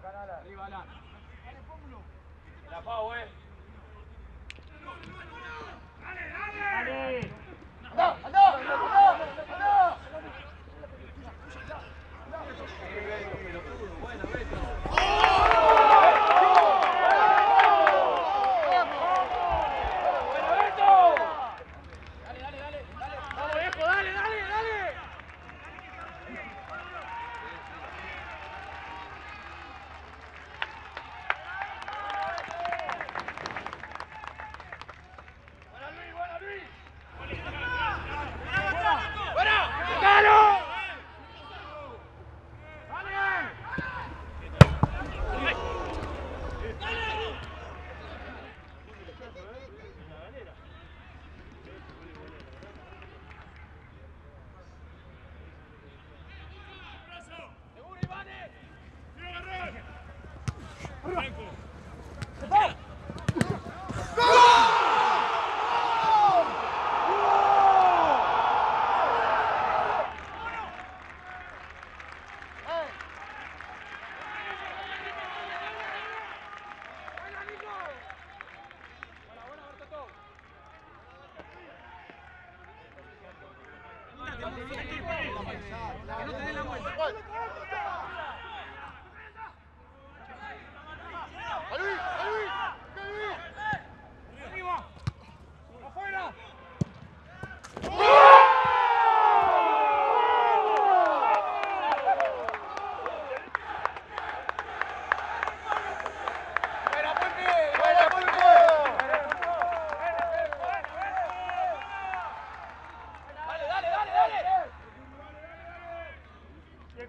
canala. Arriba, la. Dale. La. Que no te den la vuelta.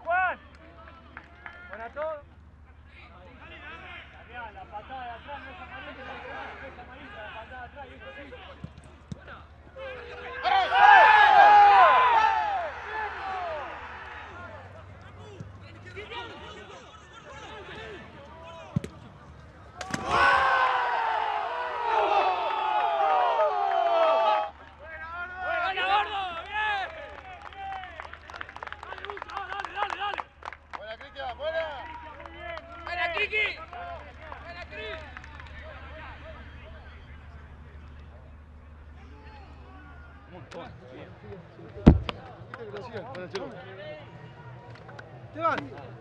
Juan! ¡Para todos! La patada de atrás no es amarilla. Gracias, Esteban.